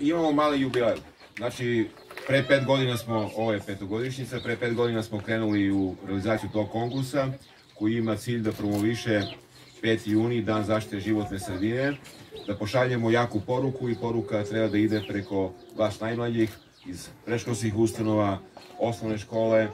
Imamo mali jubilej. Znači, pre pet godina smo, ovo je petogodišnjica, pre pet godina smo krenuli u realizaciju tog konkursa koji ima cilj da promoviše 5. juni, dan zaštite životne sredine, da pošaljemo jaku poruku i poruka treba da ide preko vas najmlađih iz preškolskih ustanova, osnovne škole,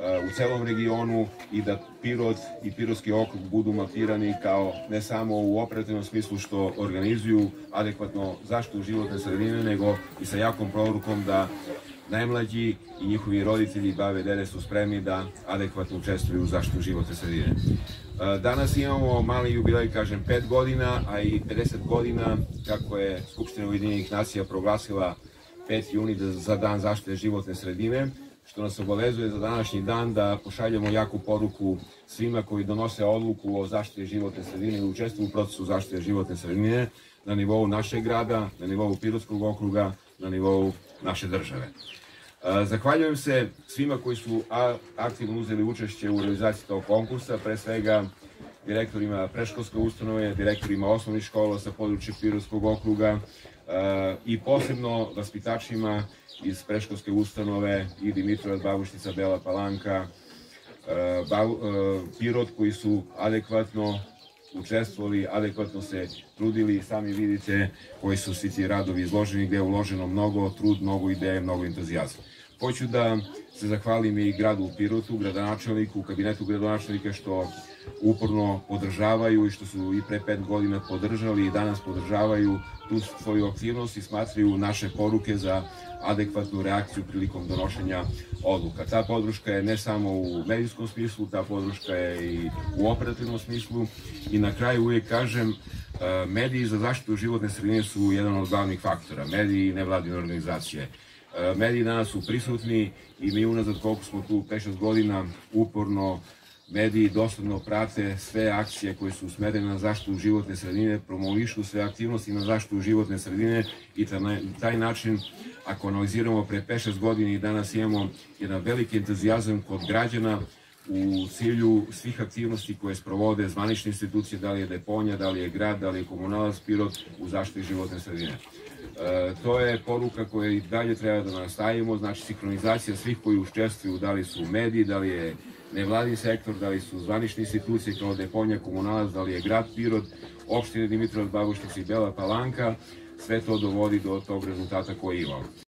u celom regionu i da Pirot i Pirotski okrug budu mapirani kao ne samo u operativnom smislu što organizuju adekvatno zaštitu životne sredine, nego i sa jakom porukom da najmlađi i njihovi roditelji bave dede su spremni da adekvatno učestvuju u zaštitu životne sredine. Danas imamo mali jubilej, kažem, 5 godina, a i 50 godina kako je Skupština Ujedinjenih nacija proglasila 5. juni za dan zaštite životne sredine što nas obavezuje za današnji dan da pošaljemo jaku poruku svima koji donose odluku o zaštiti životne sredine i učestvuju u procesu zaštite životne sredine na nivou našeg grada, na nivou Pirotskog okruga, na nivou naše države. Zahvaljujem se svima koji su aktivno uzeli učešće u realizaciji tog konkursa, pre svega direktorima preškolske ustanove, direktorima osnovnih škola sa područja Pirotskog okruga i posebno vaspitačima iz preškolske ustanove i Dimitrovac, Babuštica, Bela Palanka, Pirot koji su adekvatno učestvovali, adekvatno se trudili, sami vidite koji su svi ti radovi izloženi, gde je uloženo mnogo trud, mnogo ideje, mnogo entuzijazma. Hoću da se zahvalim i gradu u Pirotu, gradonačelniku, kabinetu gradonačelnika što uporno podržavaju i što su i pre pet godina podržali i danas podržavaju tu svoju aktivnost i smatraju naše poruke za adekvatnu reakciju prilikom donošenja odluka. Ta podrška je ne samo u medijskom smislu, ta podrška je i u operativnom smislu i na kraju uvijek kažem mediji za zaštitu životne sredine su jedan od glavnih faktora, mediji i nevladine organizacije. Mediji danas su prisutni i mi unazad koliko smo tu 5-6 godina uporno mediji dosledno prate sve akcije koje su usmerene na zaštitu životne sredine, promovišu sve aktivnosti na zaštitu životne sredine i na taj način, ako analiziramo pre 5-6 godina i danas imamo jedan veliki entuzijazam kod građana u cilju svih aktivnosti koje sprovode zvanične institucije, da li je deponja, da li je grad, da li je komunalac Pirot u zaštiti životne sredine. E, to je poruka koja i dalje treba da nastavimo, znači sinkronizacija svih koji učestvuju, da li su mediji, da li je nevladin sektor, da li su zvanične institucije kao deponja komunalac, da li je grad Pirot, opštine Dimitrov, Babušnici i Bela Palanka, sve to dovodi do tog rezultata koji imamo.